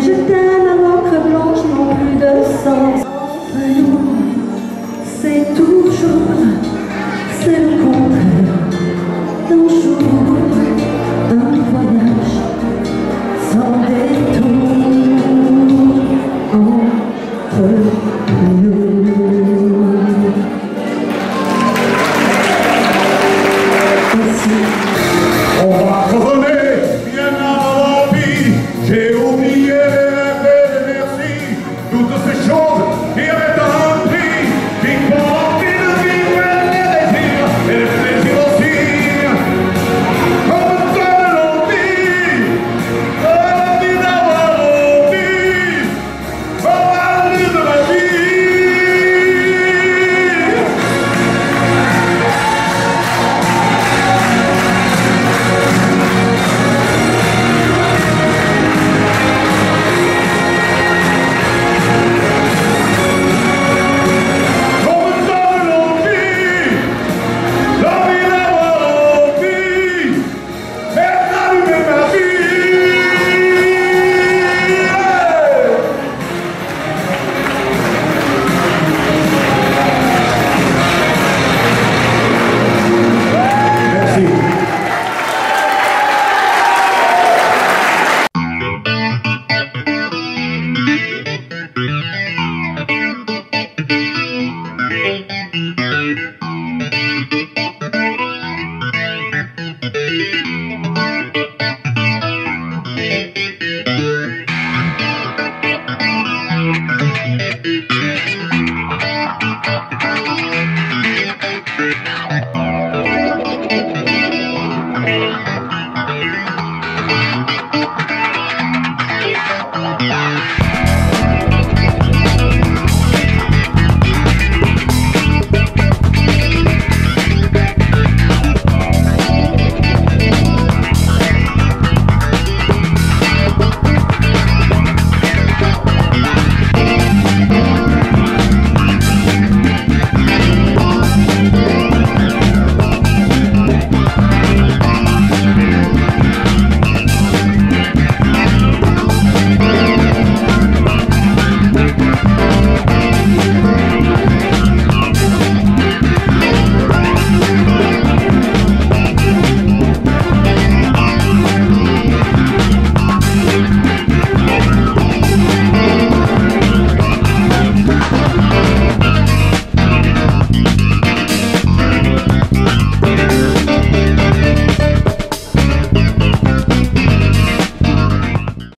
Les je t'aime à l'encre blanche n'ont plus de sens. C'est toujours, c'est le contraire d'un jour, d'un voyage sans détour entre nous. Merci. On va revenir Bye.